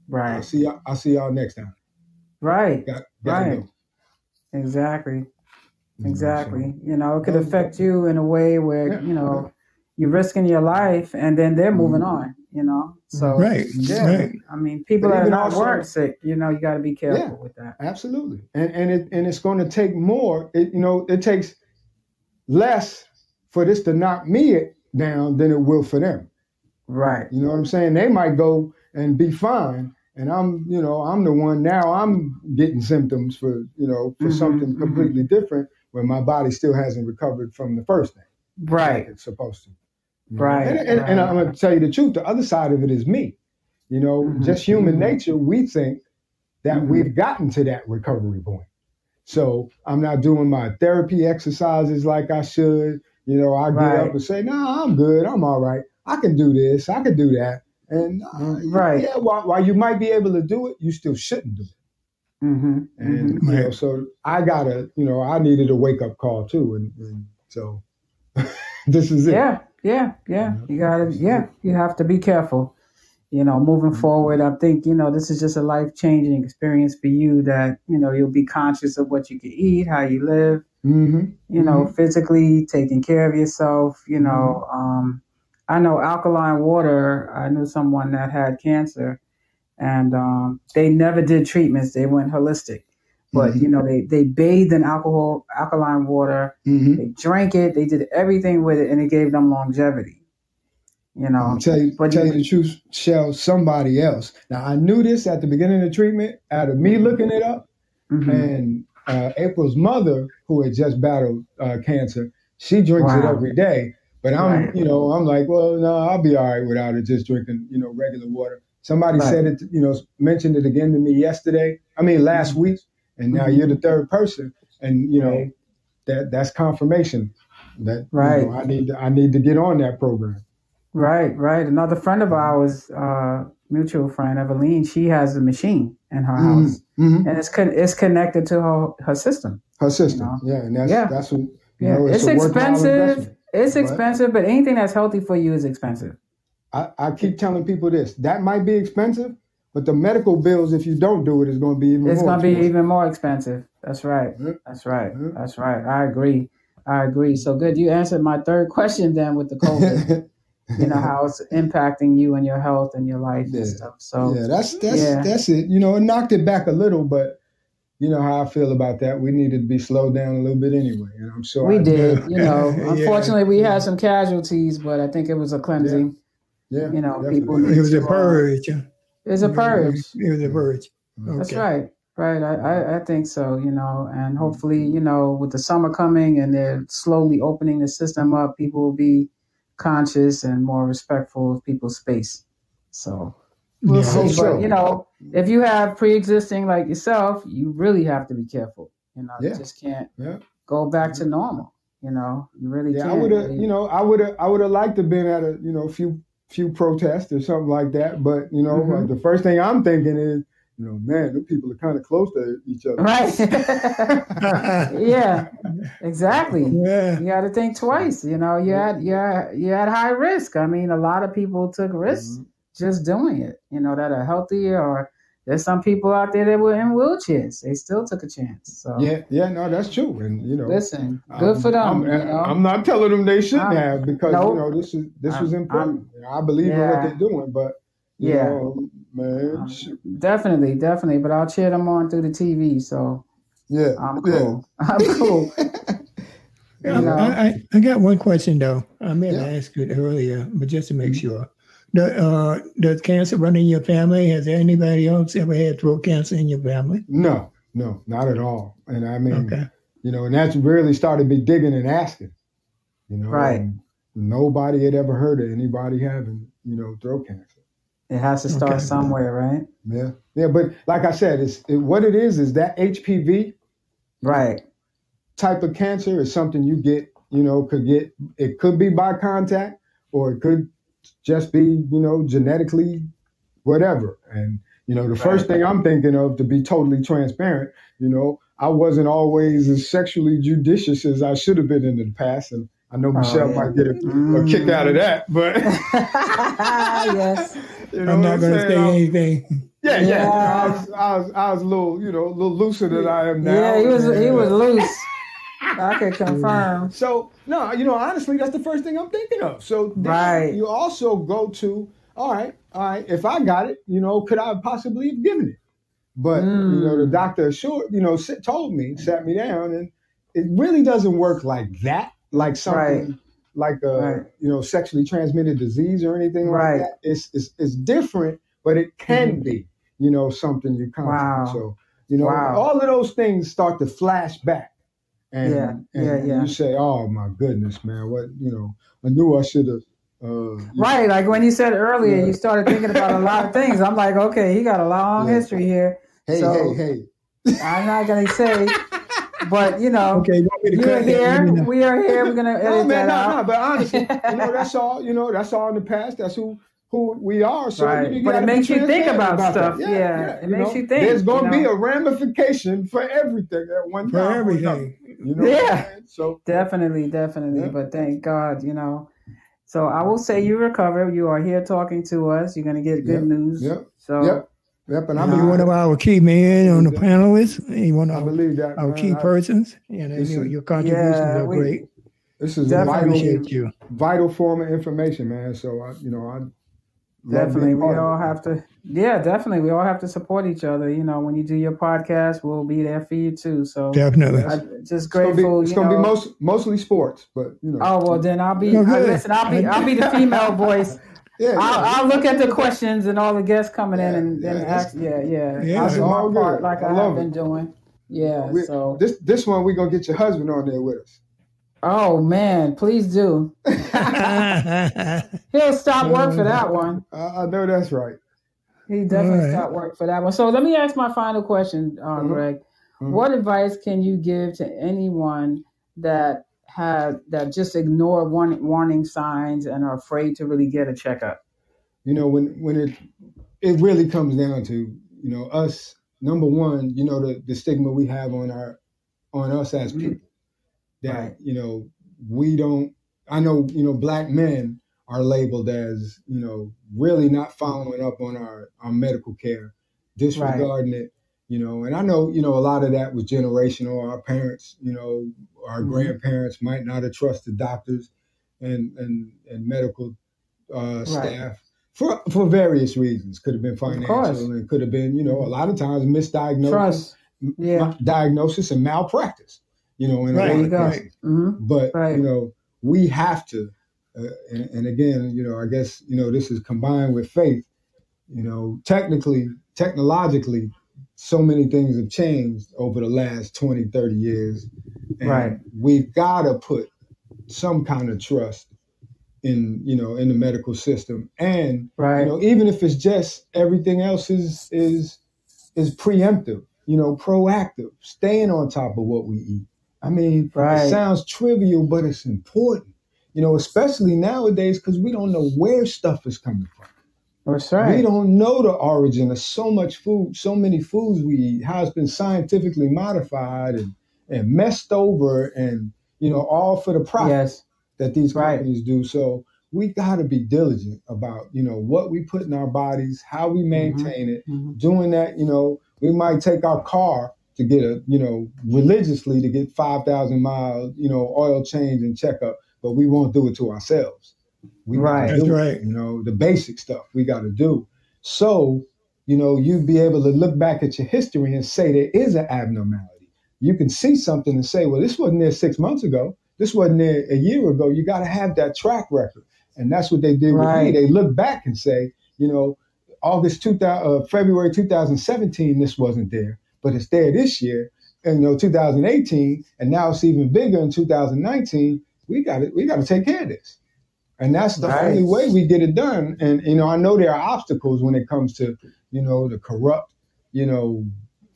Right. I'll see y'all. I'll see y'all next time. Right. Got, right. Go. Exactly. Exactly. You know, it could affect you in a way where yeah. you know you're risking your life, and then they're moving mm-hmm. on. You know, so right, yeah. Right. I mean, people that are not also, work sick, you know, you got to be careful yeah, with that. Absolutely, and and it and it's going to take more. It, you know, it takes less for this to knock me down than it will for them. Right. You know what I'm saying? They might go and be fine, and I'm, you know, I'm the one now. I'm getting symptoms for, you know, for mm-hmm, something mm-hmm. completely different when my body still hasn't recovered from the first thing. Right. Like it's supposed to. Right. And, and, right. and, I'm going to tell you the truth. The other side of it is me. You know, mm-hmm. just human mm-hmm. nature, we think that mm-hmm. we've gotten to that recovery point. So I'm not doing my therapy exercises like I should. You know, I get right. up and say, no, nah, I'm good. I'm all right. I can do this. I can do that. And uh, right. yeah, while, while you might be able to do it, you still shouldn't do it. Mm-hmm. And mm-hmm. you know, so I gotta, you know, I needed a wake up call too, and, and so [LAUGHS] this is it. Yeah, yeah, yeah. You gotta, yeah, you have to be careful. You know, moving mm-hmm. forward, I think you know this is just a life changing experience for you. That you know you'll be conscious of what you can eat, how you live. Mm-hmm. You know, mm-hmm. physically taking care of yourself. You know, mm-hmm. um, I know alkaline water. I knew someone that had cancer, and um, they never did treatments. They went holistic, but mm-hmm. you know they they bathed in alcohol alkaline water. Mm-hmm. They drank it. They did everything with it, and it gave them longevity. You know, I'll tell you, but tell you the truth, Shell. Somebody else. Now I knew this at the beginning of the treatment. Out of me mm-hmm. looking it up, and uh, April's mother, who had just battled uh, cancer, she drinks wow. it every day. But I'm, right. you know, I'm like, well, no, I'll be all right without it, just drinking, you know, regular water. Somebody right. said it, you know, mentioned it again to me yesterday. I mean, last mm-hmm. week, and now mm-hmm. you're the third person, and you know, that that's confirmation that right. You know, I need to, I need to get on that program. Right, right. Another friend of ours, uh, mutual friend Evelyn, she has a machine in her mm-hmm. house, mm-hmm. and it's con- it's connected to her her system. Her system, you know? yeah, and that's yeah. that's what. yeah, know, it's, it's expensive. It's expensive, but anything that's healthy for you is expensive. I, I keep telling people this. That might be expensive, but the medical bills, if you don't do it, is going to be even it's going to be even more expensive. That's right. Mm-hmm. That's right. Mm-hmm. That's right. I agree. I agree. So good. You answered my third [LAUGHS] question then with the COVID. [LAUGHS] you know [LAUGHS] how it's impacting you and your health and your life yeah. and stuff. So yeah, that's that's yeah. that's it. You know, it knocked it back a little, but you know how I feel about that. We needed to be slowed down a little bit anyway, and I'm sure we I did. You know, [LAUGHS] unfortunately, we had some casualties, but I think it was a cleansing. Yeah, yeah you know, definitely. people. It was a uh, purge. It was a purge. It was a purge. Okay. That's right. Right. I, I, I think so. You know, and hopefully, you know, with the summer coming and they're slowly opening the system up, people will be conscious and more respectful of people's space. So We'll yeah, see. But you know, if you have pre-existing like yourself, you really have to be careful. You know, yeah. you just can't yeah. go back to normal. You know, you really yeah, can't. I would have, you know, I would have, I would have liked to been at a, you know, few few protests or something like that. But you know, mm-hmm. the first thing I'm thinking is, you know, man, the people are kind of close to each other. Right. [LAUGHS] yeah. Exactly. Yeah. You got to think twice. You know, you had you had, you had high risk. I mean, a lot of people took risks. Mm-hmm just doing it, you know, that are healthy or there's some people out there that were in wheelchairs. They still took a chance. So yeah, yeah, no, that's true. And you know, listen, good for them. I'm, you know? I'm, not telling them they shouldn't I'm, have because nope. you know this is this I'm, was important. I believe yeah. in what they're doing, but yeah, know, man, um, definitely, definitely. But I'll cheer them on through the TV. So yeah, I'm cool. Yeah. [LAUGHS] I'm cool. [LAUGHS] you know? I, I, I, got one question though. I may have yeah. asked it earlier, but just to make mm-hmm. sure. Uh, does cancer run in your family? Has anybody else ever had throat cancer in your family? No, no, not at all. And I mean, okay. you know, and that's really started be digging and asking. You know, right? Nobody had ever heard of anybody having, you know, throat cancer. It has to start okay. somewhere, right? Yeah, yeah. But like I said, it's it, what it is is that HPV, right? Type of cancer is something you get. You know, could get it could be by contact, or it could just be, you know, genetically whatever. And, you know, the right. first thing I'm thinking of to be totally transparent, you know, I wasn't always as sexually judicious as I should have been in the past. And I know Michelle oh, yeah. might get a, mm. a, kick out of that, but [LAUGHS] yes, [LAUGHS] you know I'm not going to say um, anything. Yeah, yeah. yeah. I, was, I, was, I was a little, you know, a little looser than I am now. Yeah, he was, he was loose. [LAUGHS] I can confirm. So no, you know, honestly, that's the first thing I'm thinking of. So right. you also go to, all right, all right. If I got it, you know, could I possibly have given it? But mm. you know, the mm. doctor assured, you know, told me, sat me down, and it really doesn't work like that, like something. Right. Like a right. you know sexually transmitted disease or anything right. like that. It's, it's it's different, but it can mm-hmm. be you know something you come wow. So you know wow. all of those things start to flash back and, yeah, and yeah, yeah. you say, "Oh my goodness, man! What you know? I knew I should have." Uh, right, like when you said earlier, yeah. you started thinking about a lot of things. I'm like, okay, he got a long yeah. history here. Hey, so hey, hey! I'm not gonna say, [LAUGHS] but you know, okay, you're here. We are here. We're gonna [LAUGHS] edit no, man, that no, out. No, but honestly, you know, [LAUGHS] that's all. You know, that's all in the past. That's who who we are. So right. but it makes you think about, about stuff. Yeah, yeah, it makes know, you think. There's going to you know? be a ramification for everything at one for time. For everything. You know yeah. So definitely, definitely. Yeah. But thank God, you know. So I will say you recover. You are here talking to us. You're going to get good news. Yep. So. Yep. Yep, and I'm one of our key men on the panelists. You one of I believe that, our man. key I, persons. You know, your, your contributions yeah, are we, great. This is a vital, you. vital form of information, man. So I, you know, I definitely we all have to yeah definitely we all have to support each other you know when you do your podcast we'll be there for you too so definitely I, just grateful it's gonna be, it's gonna be most mostly sports but you know oh well then i'll be no, I, listen i'll be [LAUGHS] i'll be the female [LAUGHS] voice yeah, I'll. I'll, look at the questions and all the guests coming yeah, in and, yeah, and ask. Yeah, yeah. yeah I'll do my part like I, I have been doing. Yeah. We, so this this one we're gonna get your husband on there with us. Oh man, please do. [LAUGHS] He'll stop work for that [LAUGHS] one. I, I know that's right. He definitely right. stopped work for that one. So let me ask my final question, uh, mm-hmm. Greg. Mm-hmm. What advice can you give to anyone that had that just ignore warning, warning signs and are afraid to really get a checkup? You know, when when it it really comes down to you know us. Number one, you know the the stigma we have on our on us as mm-hmm. people that right. you know we don't i know you know black men are labeled as you know really not following up on our our medical care disregarding right. it you know and i know you know a lot of that was generational our parents you know our mm-hmm. grandparents might not have trusted doctors and and and medical uh, staff right. for for various reasons could have been financial and could have been you know a lot of times misdiagnosis Trust. Yeah. diagnosis and malpractice you know, in right, a lot of mm-hmm. But right. you know, we have to, uh, and, and, again, you know, I guess you know this is combined with faith. You know, technically, technologically, so many things have changed over the last 20, 30 years. And right. We've got to put some kind of trust in you know in the medical system and right. you know even if it's just everything else is is is preemptive you know proactive staying on top of what we eat I mean, right. it sounds trivial, but it's important. You know, especially nowadays because we don't know where stuff is coming from. That's right. We don't know the origin of so much food, so many foods we eat, how it's been scientifically modified and, and messed over, and you know, all for the profit yes. that these companies right. do. So we got to be diligent about you know what we put in our bodies, how we mm-hmm. maintain mm-hmm. it. Mm-hmm. Doing that, you know, we might take our car to get a, you know, religiously to get 5,000 miles, you know, oil change and checkup, but we won't do it to ourselves. We right. That's right. you know, the basic stuff we got to do. So, you know, you'd be able to look back at your history and say there is an abnormality. You can see something and say, well, this wasn't there six months ago. This wasn't there a year ago. You got to have that track record. And that's what they did right. with me. They look back and say, you know, August 2000, uh, February 2017, this wasn't there but it's there this year, and you know 2018, and now it's even bigger in 2019. We got it. We got to take care of this, and that's the only way we get it done. And you know, I know there are obstacles when it comes to you know the corrupt, you know,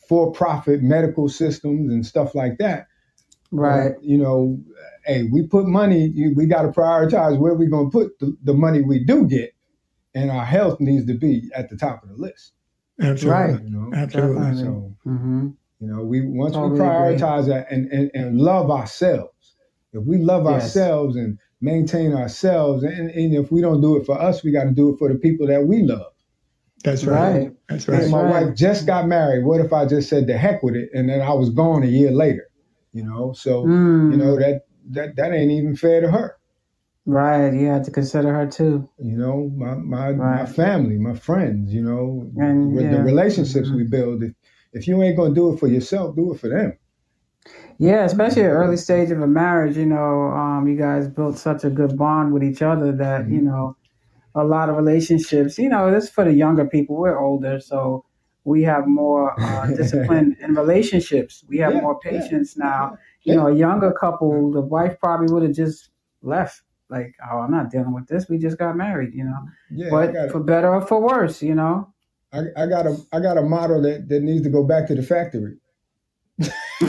for-profit medical systems and stuff like that. Right. you know, hey, we put money. We got to prioritize where we're going to put the, the money we do get, and our health needs to be at the top of the list. Absolutely. Right. You know? Absolutely. So, mm-hmm. you know, we once totally we prioritize agree. that and, and, and love ourselves, If we love yes. ourselves and maintain ourselves, and, and, if we don't do it for us, we got to do it for the people that we love. That's right. That's right. And my right. wife just got married. What if I just said the heck with it, and then I was gone a year later? You know, so mm. you know that that that ain't even fair to her. Right, you had to consider her too. You know, my my, right. my family, my friends. You know, and, with yeah. the relationships mm-hmm. we build. If if you ain't gonna do it for yourself, do it for them. Yeah, especially at early stage of a marriage. You know, um, you guys built such a good bond with each other that mm-hmm. you know, a lot of relationships. You know, this is for the younger people. We're older, so we have more uh, [LAUGHS] discipline in relationships. We have yeah, more patience yeah. now. You know, a younger couple, the wife probably would have just left like, oh, I'm not dealing with this. We just got married, you know. Yeah, but for better or for worse, you know. I, I got a I got a model that, that needs to go back to the factory. [LAUGHS]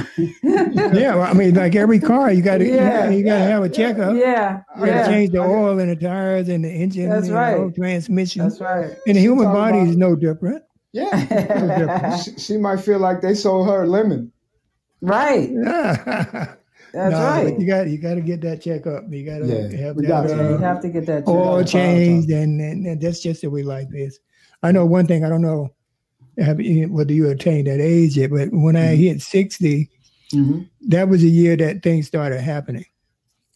yeah, well, I mean, like every car, you got to yeah, you got to have a checkup. Yeah, you got to change the oil and the tires and the engine. That's right. Know, transmission. That's right. And the human body about, is no different. Yeah, [LAUGHS] no different. She, she, might feel like they sold her a lemon. Right. Yeah. [LAUGHS] That's no, right. You got you got to get that checkup. You got to yeah, have that. Got. Uh, you have to get that oil changed, and, and, and that's just the way life is. I know one thing. I don't know whether you attained that age yet, but when I mm-hmm. hit 60, mm-hmm. that was the year that things started happening.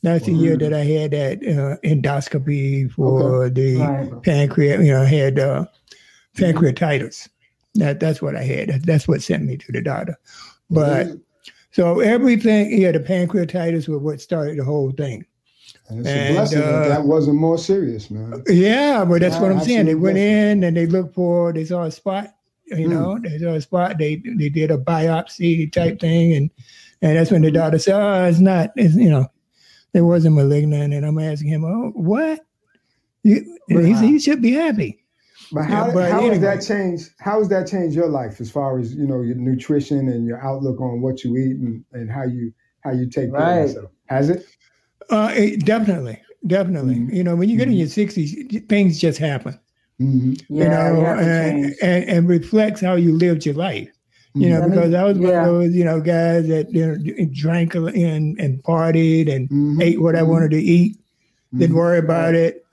That's the mm-hmm. year that I had that uh, endoscopy for okay. the right. pancreas. You know, I had uh, pancreatitis. That that's what I had. That's what sent me to the doctor. But so everything, yeah, the pancreatitis was what started the whole thing. And it's and, a blessing uh, that, that wasn't more serious, man. Yeah, but that's what I'm saying. They went in and they looked for, they saw a spot, you know, mm. they a spot. They they did a biopsy type thing, and and that's when the doctor said, "Oh, it's not, it's you know, it wasn't malignant." And I'm asking him, "Oh, what?" You, wow. he said, "You should be happy." But how, yeah, but how anyway. has that changed? How has that changed your life as far as you know your nutrition and your outlook on what you eat and, and how you how you take right. of yourself? Has it? Uh, it, definitely, definitely. Mm-hmm. You know, when you get mm-hmm. in your sixties, things just happen. Mm-hmm. You yeah, know, and, and, and reflects how you lived your life. You know, mm-hmm. because I was one yeah. of those, you know, guys that you know, drank and, and partied and mm-hmm. ate what I mm-hmm. wanted to eat. Didn't worry about it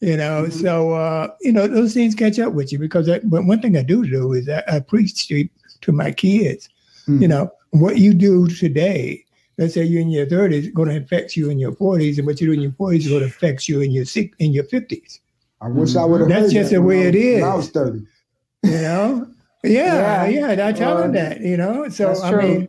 you know mm-hmm. so uh, you know those things catch up with you because I, one thing i do do is i, I preach to, to my kids mm-hmm. you know what you do today let's say you're in your 30s going to affect you in your 40s and what you do in your 40s is going to affect you in your in your 50s i wish mm-hmm. i would have that's just that the way it is i was 30 you know yeah [LAUGHS] yeah, yeah i tell them that you know so i mean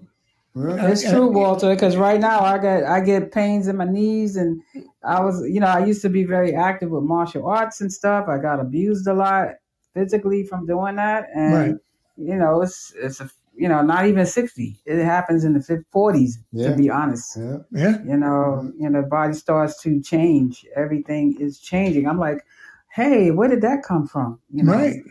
it's true, Walter. Because right now I get I get pains in my knees, and I was, you know, I used to be very active with martial arts and stuff. I got abused a lot physically from doing that, and right. you know, it's it's a you know not even sixty. It happens in the forties, yeah. to be honest. Yeah. yeah, you know, you know, the body starts to change. Everything is changing. I'm like, hey, where did that come from? You know, right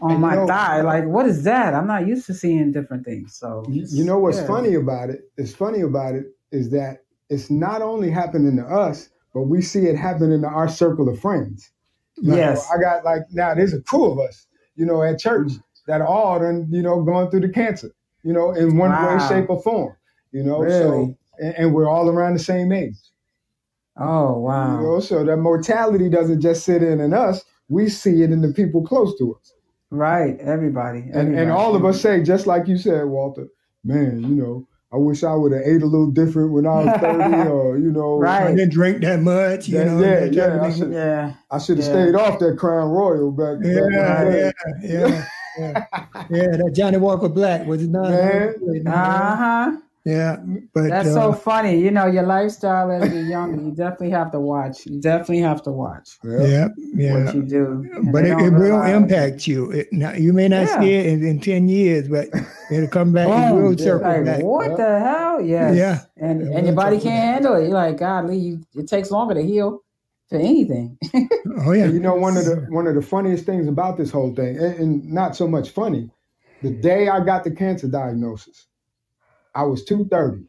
on and my know, thigh. Uh, like, what is that? I'm not used to seeing different things. So you know what's yeah. funny about it? It's funny about it is that it's not only happening to us, but we see it happening to our circle of friends. You yes, know, I got like now there's a crew of us, you know, at church that are all done, you know, going through the cancer, you know, in one wow. way, shape, or form. You know, really? so and, and, we're all around the same age. Oh wow! You know, so that mortality doesn't just sit in in us; we see it in the people close to us. Right, everybody, everybody. And, and all of us say, just like you said, Walter, man, you know, I wish I would have ate a little different when I was 30 [LAUGHS] or, you know. Right. I didn't drink that much, you that, know. Yeah, yeah. I should, yeah. I should have yeah. stayed off that Crown Royal back, yeah, back yeah, yeah, yeah, yeah. [LAUGHS] that Johnnie Walker Black was it not. Uh-huh. Yeah, but that's uh, so funny. You know, your lifestyle as you're young, you definitely have to watch. You definitely have to watch. Yeah, yeah. What you do, but it, it will impact you. It, now, you may not yeah. see it in, in, ten years, but it'll come back. Boom. It will circle like, back. What the hell? Yes. Yeah, and and your body can't handle it. You're like, God, you, it takes longer to heal to anything. [LAUGHS] oh yeah. And you know, one of the one of the funniest things about this whole thing, and, and not so much funny, the day I got the cancer diagnosis I was 230.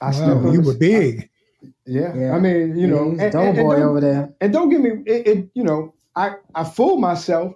I wow, you were big. Yeah. yeah. I mean, you know, and, and, boy over there. And don't get me, it, it, you know, I, I fooled myself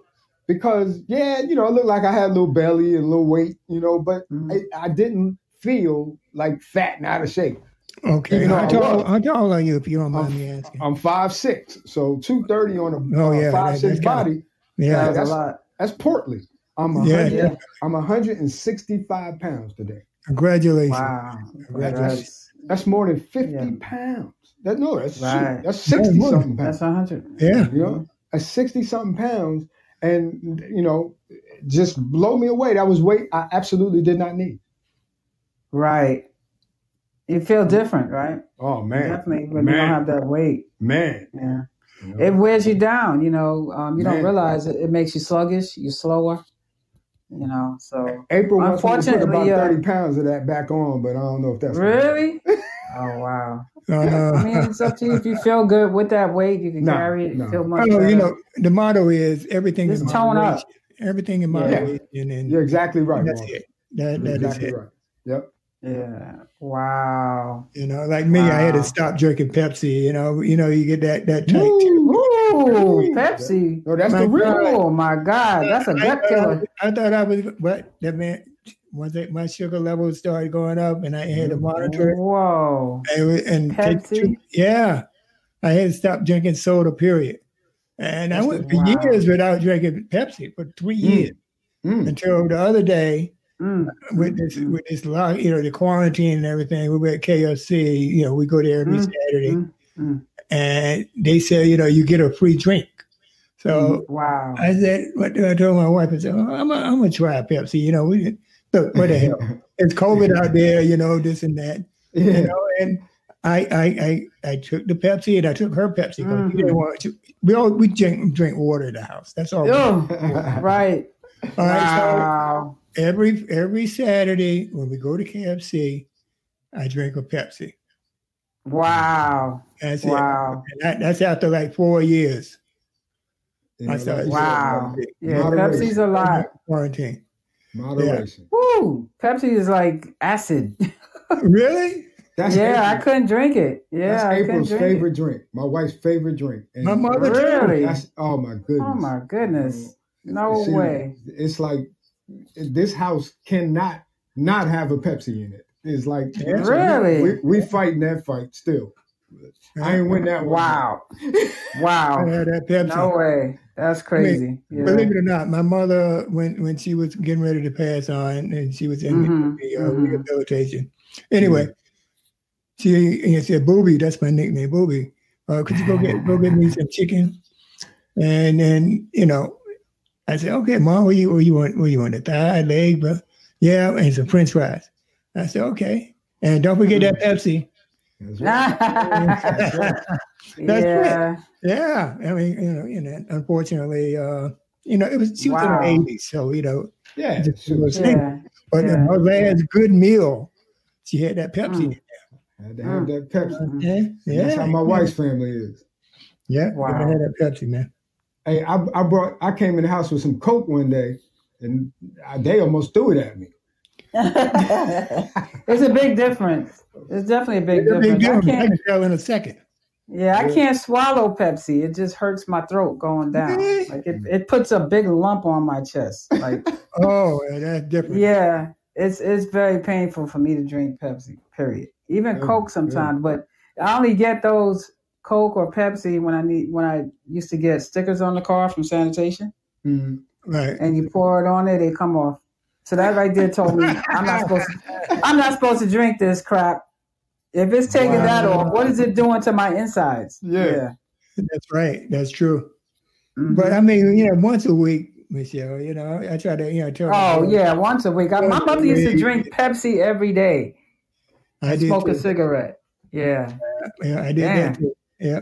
because, yeah, you know, I looked like I had a little belly and a little weight, you know, but mm-hmm. I, I didn't feel like fat and out of shape. Okay. Even though How I tall, was. how tall are you, if you don't mind me asking? I'm five six, so two thirty on a Oh, yeah, five that- six that's kinda- body. Yeah. That's a lot. That's portly. I'm a Yeah. Yeah. I'm 165 pounds today. Congratulations. Wow. Congratulations. That's, That's more than 50 Yeah. pounds. That no, that's Right. that's 60 more. something that's pounds. a hundred. Yeah. You know, that's 60 something pounds, and you know, just blow me away. That was weight I absolutely did not need. Right. You feel different, right? Oh man, Definitely when you don't have that weight. man. Yeah. You know? It wears you down, you know. Um, you don't realize it, it makes you sluggish, you're slower, you know. So April wants me to put about Unfortunately, uh, 30 pounds of that back on, but I don't know if that's really? Oh [LAUGHS] wow. Uh, I mean it's up to you. If you feel good with that weight, you can No, carry it, no. feel much I know, you know, the motto is everything Just in tone up. Everything in Yeah. moderation, and You're exactly right. that's Mark. it. That, You're that is it. right. Yep. Yeah. Wow. You know, like me, I had to stop drinking Pepsi. You know, you know, you get that that type. Ooh, Pepsi. No, that's My the real. God. Oh my God, that's a gut killer. I thought I was, but that man, once my sugar levels started going up, and I had to monitor it, Whoa. and, and take- Pepsi? yeah, I had to stop drinking soda. Period. And I went for wow. years without drinking Pepsi for three Mm. years Mm. until the other day Mm. with this with this you know, the quarantine and everything. We were at KFC. You know, we go there every Mm, Saturday, mm, mm. and they say, you know, you get a free drink. So Wow. I said, what do I told my wife? I said, oh, I'm gonna I'm gonna try a Pepsi. You know, we look what the hell. [LAUGHS] It's COVID out there, you know, this and that. [LAUGHS] You know, and I I I, I took the Pepsi and I took her Pepsi because Mhm. we didn't want to. We all we drink drink water in the house. That's all. Oh, [LAUGHS] right. All right, so Wow. Every every Saturday when we go to KFC, I drink a Pepsi. Wow. That's Wow. it. That, that's after like four years. You I started- like you said, Wow. Yeah, Moderation. Pepsi's a lot. Quarantine. Moderation. Woo. Pepsi is like acid. [LAUGHS] really? That's yeah, I couldn't drink it. Yeah, That's April's drink favorite drink. My wife's favorite drink. And My mother too. Really? That's oh my goodness. Oh my goodness. No She- way. It's like this house cannot not have a Pepsi in it. It's like Yeah. we- Really? we, we fighting that fight still. I ain't win that one. Wow. Wow. [LAUGHS] that Pepsi. No way. That's crazy. Yeah. Believe it or not, my mother, when when she was getting ready to pass on, and she was in Mhm, the uh, mhm. rehabilitation. Anyway, she and said, "Booby," that's my nickname, Booby. Uh, could you go get go get me some chicken? And then you know, I said, "Okay, mom, what you what you want? What you want? The thigh, leg, but yeah, and some French fries." I said, "Okay." And don't forget that Pepsi. That's right. That's right. That's yeah. Yeah, I mean, you know, you know, unfortunately, uh, you know, it was she was Wow. in the eighties, so you know, Yeah. Just- she was- Yeah. but Yeah. her last good meal, she had that Pepsi. had to have that Pepsi. Mm. Yeah, yeah, That's how my wife's family is. yeah, Wow. wow. had that Pepsi, man. Hey, I, I brought I came in the house with some Coke one day, and I, they almost threw it at me. [LAUGHS] it's a big difference. It's definitely a big It's a difference. big I difference. I can't, can tell in a second. yeah, I can't swallow Pepsi. It just hurts my throat going down. Really? Like it, it puts a big lump on my chest. Like [LAUGHS] Oh, yeah, that's different. yeah, it's it's very painful for me to drink Pepsi. Period. Even oh, Yeah, Coke sometimes, but I only get those Coke or Pepsi when I need when I used to get stickers on the car from sanitation, Mhm. right. and you pour it on there, they come off. So that right there told me I'm not supposed to. I'm not supposed to drink this crap. If it's taking that off, what is it doing to my insides? Yeah. That's right. That's true. Mhm. But I mean, you know, once a week, Michelle, you know, I try to, you know, tell oh yeah, once a week. I, my Once mother used to drink Pepsi every day. I did, Smoke a cigarette. Yeah. Yeah, I did Damn. that too. Yeah.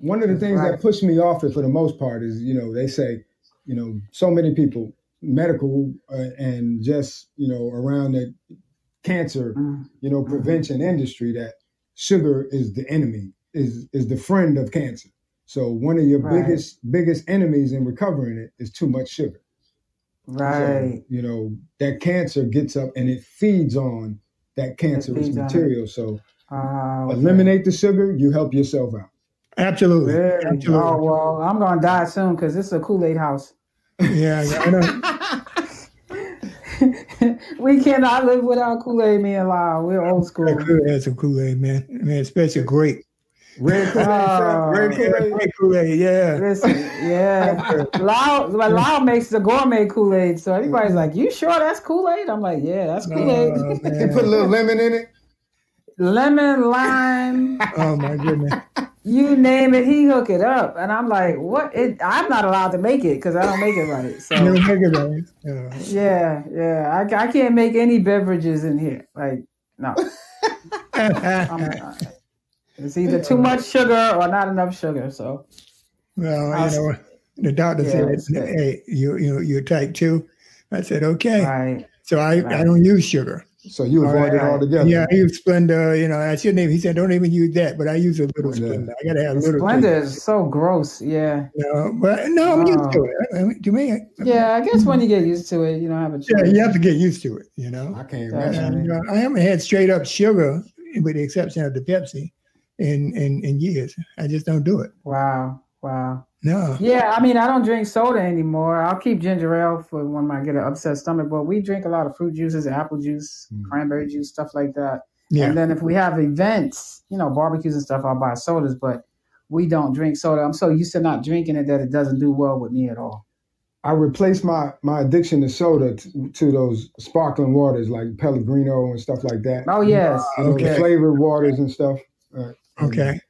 One of the things Right. that push me off it for the most part is, you know, they say, you know, so many people, medical uh, and just, you know, around the cancer, Mm. you know, prevention industry that sugar is the enemy, is is the friend of cancer. So one of your Right. biggest biggest enemies in recovering it is too much sugar. Right. So, you know, that cancer gets up and it feeds on that cancerous feeds material. So Uh, okay. eliminate the sugar, you help yourself out. Absolutely. Really? Absolutely. Oh well, I'm gonna die soon because this is a Kool Aid house. Yeah, I know. [LAUGHS] we cannot live without Kool Aid, me and Lyle. We're old school. I could have some Kool Aid, man. Man, especially grape. Red [LAUGHS] Kool Aid, Oh. red Kool Aid. Kool Aid, yeah. Listen, yeah. [LAUGHS] Lyle, but Lyle makes the gourmet Kool Aid, so everybody's like, "You sure that's Kool Aid?" I'm like, "Yeah, that's Kool Aid." Oh, You put a little lemon in it. Lemon, lime, Oh, my goodness. you name it, he hook it up, and I'm like, "What?" It, I'm not allowed to make it because I don't make it right. So No, make it right. Uh, yeah, yeah, I, I can't make any beverages in here. Like, no, [LAUGHS] it's either too much sugar or not enough sugar. So well, I was- you know, the doctor Yeah, said. "Hey, you you you're type two. I said, "Okay." right, So I, I don't use sugar. So you avoid it right. altogether. Yeah, I use Splenda. You know, I shouldn't even. He said, "Don't even use that," but I use a little Yeah. Splenda. I gotta have a little." Splenda is so gross. Yeah, You know, but no, I'm used to Oh. it. I mean, to me, I- yeah. I guess when you get used to it, you don't have a choice. yeah, you have to get used to it. You know. I can't imagine. And, you know, I haven't had straight up sugar, with the exception of the Pepsi, in in, in years. I just don't do it. Wow, wow. No. Yeah, I mean, I don't drink soda anymore. I'll keep ginger ale for when I get an upset stomach. But we drink a lot of fruit juices, apple juice, Mm. cranberry juice, stuff like that. Yeah. And then if we have events, you know, barbecues and stuff, I'll buy sodas. But we don't drink soda. I'm so used to not drinking it that it doesn't do well with me at all. I replaced my my addiction to soda t- to those sparkling waters like Pellegrino and stuff like that. Oh yes, You know, the Okay. flavored waters and stuff. Uh, and Okay.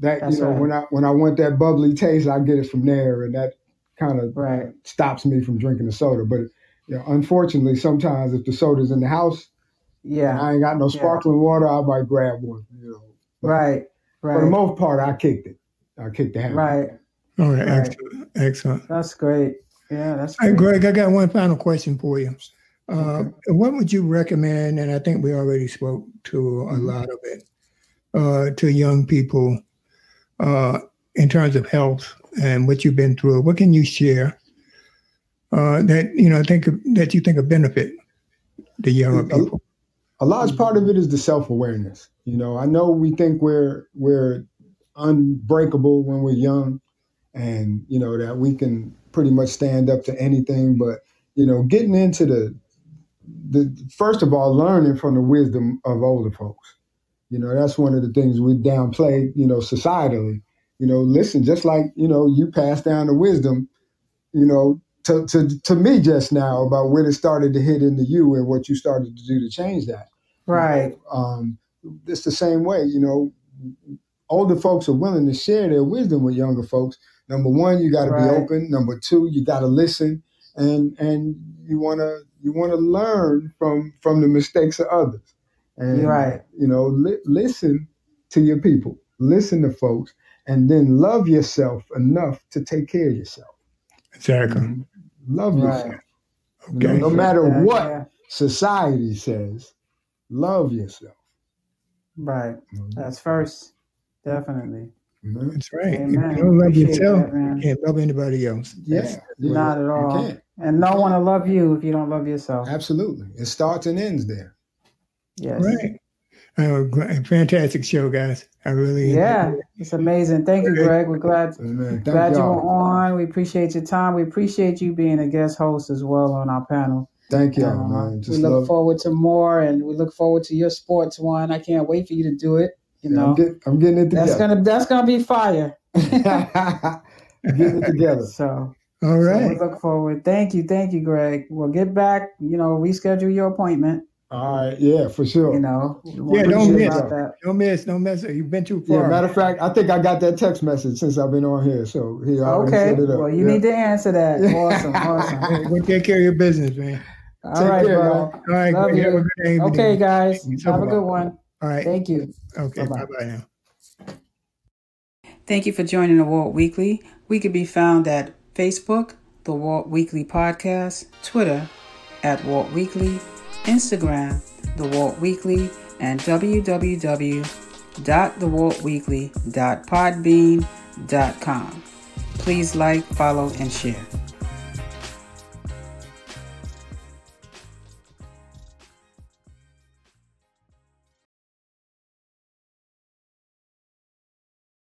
That That's you know right. when I when I want that bubbly taste, I get it from there, and that kind of right. stops me from drinking the soda. But you know, unfortunately, sometimes if the soda's in the house and Yeah, I ain't got no Yeah. sparkling water, I might grab one. You know, But right, For the most part, I kicked it. I kicked the habit. right. All right. Right. Excellent. Excellent. That's great. Yeah, that's Hey. Greg, I got one final question for you. Uh, What would you recommend? And I think we already spoke to a Mhm. lot of it uh, to young people uh, in terms of health and what you've been through. What can you share uh, that you know think of, that you think of benefit the younger people? a large part of it is the self awareness. You know, I know we think we're we're unbreakable when we're young, and you know that we can pretty much stand up to anything. But you know, getting into the the first of all, learning from the wisdom of older folks. You know, that's one of the things we downplay. You know, societally. You know, listen, just like you know, you pass down the wisdom. You know, to, to, to me just now about when it started to hit into you and what you started to do to change that. Right, Um, it's the same way, you know, older folks are willing to share their wisdom with younger folks. Number one, you got to Right. be open. Number two, you got to listen, and and you want to you want to learn from from the mistakes of others. And You're right. you know, li- listen to your people, listen to folks, and then love yourself enough to take care of yourself. Exactly. Mm-hmm. Love Right. yourself. You know, Okay. no matter Yeah, what yeah. society says, love yourself. Right. Mm-hmm. That's first. Definitely. You know? That's right. If you don't love Appreciate yourself, that, you can't love anybody else. Yeah, you Not know, at you all. can't. And no one will love you if you don't love yourself. Absolutely. It starts and ends there. Yes. Right. Gr- fantastic show, guys. I really Yeah, it's amazing. Thank you, Greg. We're glad Amen. Thank glad you were on. We appreciate your time. We appreciate you being a guest host as well on our panel. Thank y'all, Uh, man. we look love. forward to more, and we look forward to your sports one. I can't wait for you to do it. You Yeah, know, I'm, get, I'm getting it together. that's gonna that's gonna be fire. [LAUGHS] getting it together. [LAUGHS] So, All so we look forward. Thank you, thank you, Greg. We'll get back. You know, reschedule your appointment. All right. Yeah, for sure. You know, we Yeah, don't to miss. that. Don't miss. Don't miss. You've been too far. yeah, matter of fact, I think I got that text message since I've been on here. So he already Okay, set it up. well, you Yeah. need to answer that. Awesome, awesome. [LAUGHS] Hey, Go take care of your business, man. All Take right, care, brother. y'all. All right. Love great. Have you. a good evening. Okay, guys, Thank you. have a good one. All right. Thank you. Okay. Bye-bye. Bye bye now. Thank you for joining the Walt Weekly. We can be found at Facebook, the Walt Weekly Podcast, Twitter at Walt Weekly, Instagram, the Walt Weekly, and www.thewaltweekly.podbean.com. Please like, follow, and share.